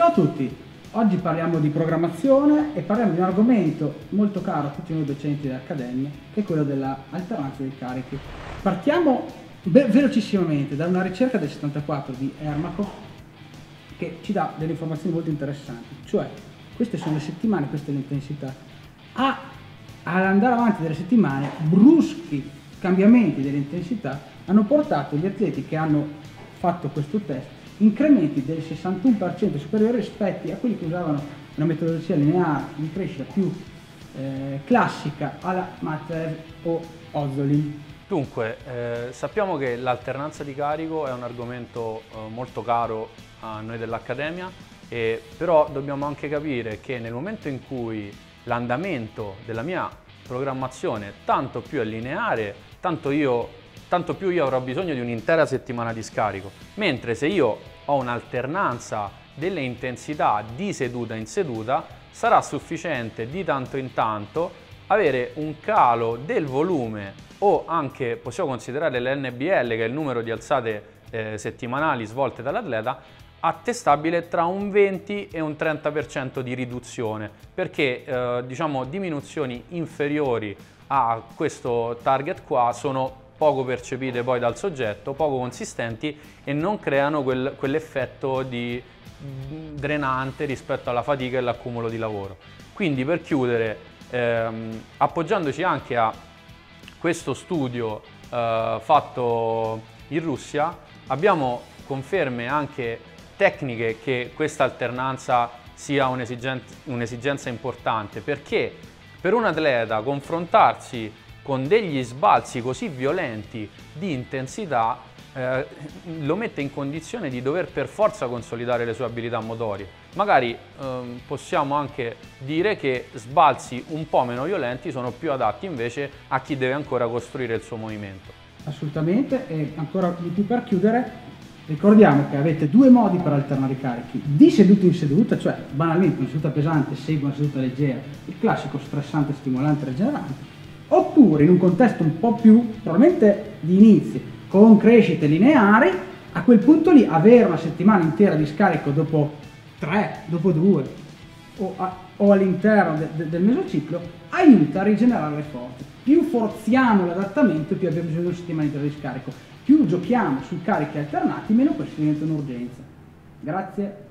Ciao a tutti, oggi parliamo di programmazione e parliamo di un argomento molto caro a tutti noi docenti dell'Accademia, che è quello dell'alternanza dei carichi. Partiamo velocissimamente da una ricerca del 74 di Ermaco che ci dà delle informazioni molto interessanti, cioè queste sono le settimane, questa è l'intensità. A, all'andare avanti delle settimane, bruschi cambiamenti dell'intensità hanno portato gli atleti che hanno fatto questo test incrementi del 61% superiori rispetto a quelli che usavano una metodologia lineare di crescita più eh, classica alla Matter o Ozzolin. Dunque, eh, sappiamo che l'alternanza di carico è un argomento eh, molto caro a noi dell'Accademia, però dobbiamo anche capire che nel momento in cui l'andamento della mia programmazione tanto più è lineare, tanto io tanto più io avrò bisogno di un'intera settimana di scarico. Mentre se io ho un'alternanza delle intensità di seduta in seduta, sarà sufficiente di tanto in tanto avere un calo del volume o anche possiamo considerare l'NBL che è il numero di alzate eh, settimanali svolte dall'atleta attestabile tra un 20 e un 30% di riduzione perché eh, diciamo diminuzioni inferiori a questo target qua sono poco percepite poi dal soggetto, poco consistenti e non creano quel, quell'effetto di drenante rispetto alla fatica e all'accumulo di lavoro. Quindi per chiudere, ehm, appoggiandoci anche a questo studio eh, fatto in Russia, abbiamo conferme anche tecniche che questa alternanza sia un'esigenza, un'esigenza importante perché per un atleta confrontarsi con degli sbalzi così violenti di intensità eh, lo mette in condizione di dover per forza consolidare le sue abilità motorie. Magari ehm, possiamo anche dire che sbalzi un po' meno violenti sono più adatti invece a chi deve ancora costruire il suo movimento. Assolutamente e ancora di più per chiudere ricordiamo che avete due modi per alternare i carichi, di seduta in seduta, cioè banalmente una seduta pesante segue una seduta leggera, il classico stressante, stimolante, regenerante, oppure in un contesto un po' più probabilmente di inizi, con crescite lineari, a quel punto lì avere una settimana intera di scarico dopo tre, dopo due o, o all'interno de, de, del mesociclo aiuta a rigenerare le forze. Più forziamo l'adattamento, più abbiamo bisogno di una settimana intera di scarico. Più giochiamo sui carichi alternati, meno questo diventa un'urgenza. Grazie.